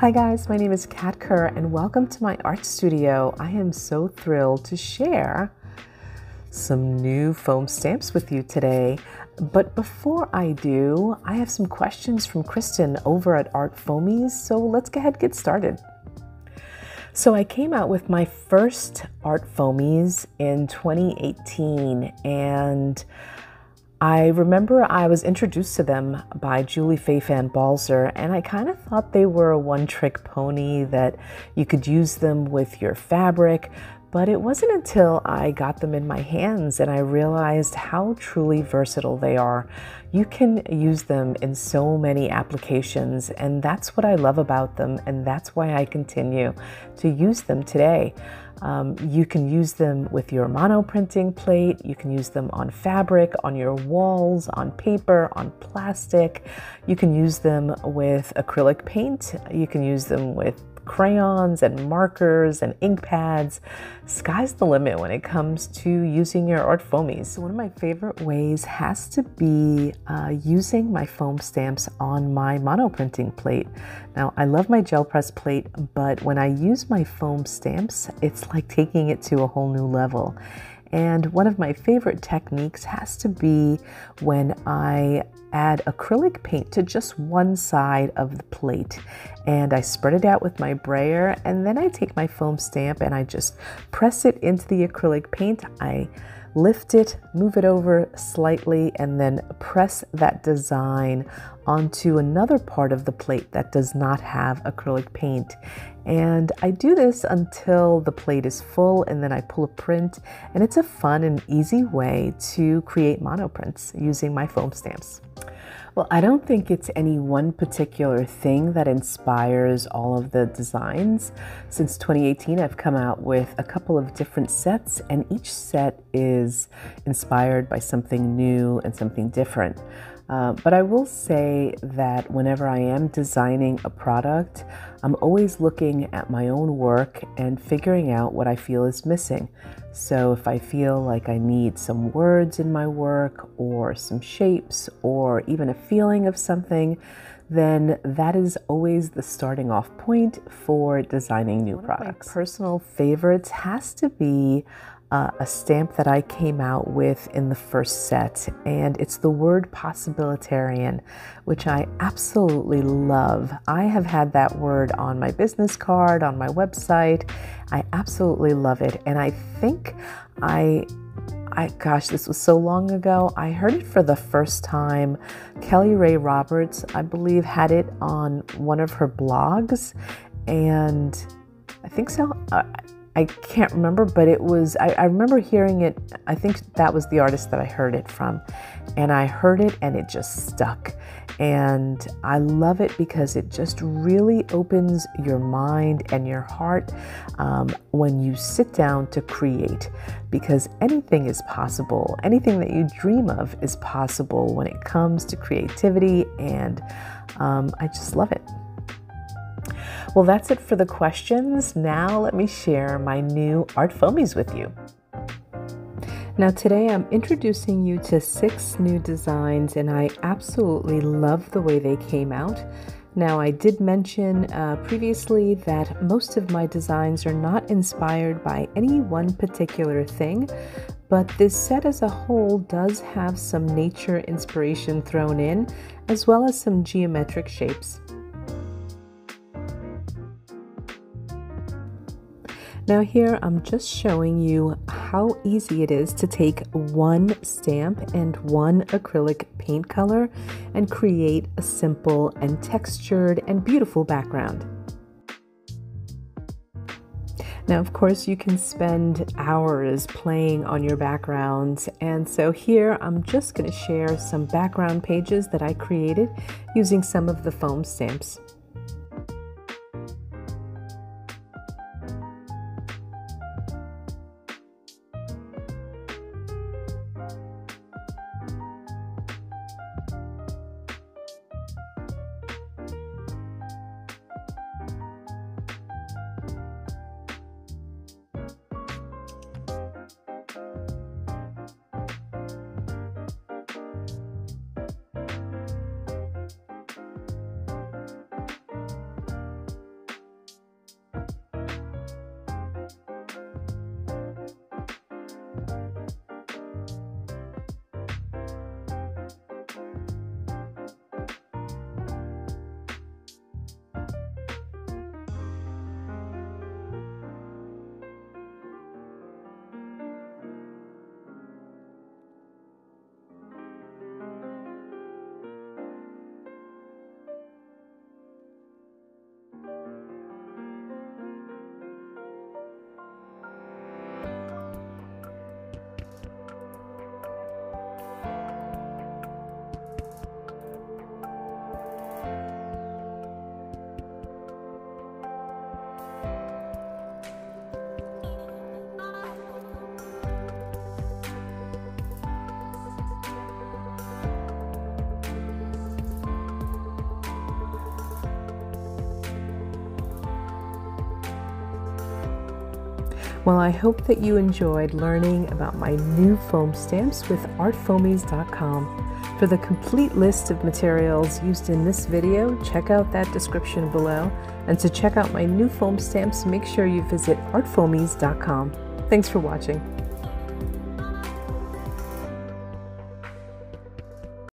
Hi guys, my name is Cat Kerr and welcome to my art studio. I am so thrilled to share some new foam stamps with you today. But before I do, I have some questions from Kristen over at Art Foamies, so let's go ahead and get started. So I came out with my first Art Foamies in 2018 and I remember I was introduced to them by Julie Fei-Fan Balzer, and I kind of thought they were a one trick pony that you could use them with your fabric, but it wasn't until I got them in my hands and I realized how truly versatile they are. You can use them in so many applications, and that's what I love about them, and that's why I continue to use them today. Um, you can use them with your mono printing plate, you can use them on fabric, on your walls, on paper, on plastic. You can use them with acrylic paint, you can use them with crayons and markers and ink pads. Sky's the limit when it comes to using your art foamies. One of my favorite ways has to be uh, using my foam stamps on my mono printing plate. Now I love my gel press plate, but when I use my foam stamps, it's like taking it to a whole new level. And one of my favorite techniques has to be when I add acrylic paint to just one side of the plate and I spread it out with my brayer and then I take my foam stamp and I just press it into the acrylic paint. I lift it, move it over slightly, and then press that design onto another part of the plate that does not have acrylic paint. And I do this until the plate is full and then I pull a print and it's a fun and easy way to create monoprints using my foam stamps. Well, I don't think it's any one particular thing that inspires all of the designs. Since 2018, I've come out with a couple of different sets, and each set is inspired by something new and something different. Uh, but I will say that whenever I am designing a product, I'm always looking at my own work and figuring out what I feel is missing. So if I feel like I need some words in my work or some shapes or even a feeling of something, then that is always the starting off point for designing new One products. my personal favorites has to be uh, a stamp that I came out with in the first set, and it's the word possibilitarian, which I absolutely love. I have had that word on my business card, on my website. I absolutely love it, and I think I I, gosh, this was so long ago. I heard it for the first time. Kelly Rae Roberts, I believe, had it on one of her blogs, and I think so. Uh, I can't remember, but it was, I, I, remember hearing it. I think that was the artist that I heard it from. And I heard it and it just stuck. And I love it because it just really opens your mind and your heart um, when you sit down to create. Because anything is possible, anything that you dream of is possible when it comes to creativity. And um, I just love it. Well, that's it for the questions. Now let me share my new art foamies with you. Now, today I'm introducing you to six new designs, and I absolutely love the way they came out. Now, I did mention uh, previously that most of my designs are not inspired by any one particular thing, but this set as a whole does have some nature inspiration thrown in, as well as some geometric shapes. Now here I'm just showing you how easy it is to take one stamp and one acrylic paint color and create a simple and textured and beautiful background. Now, of course, you can spend hours playing on your backgrounds. And so here I'm just going to share some background pages that I created using some of the foam stamps. Well, I hope that you enjoyed learning about my new foam stamps with artfoamies.com. For the complete list of materials used in this video, check out that description below. And to check out my new foam stamps, make sure you visit artfoamies.com. Thanks for watching.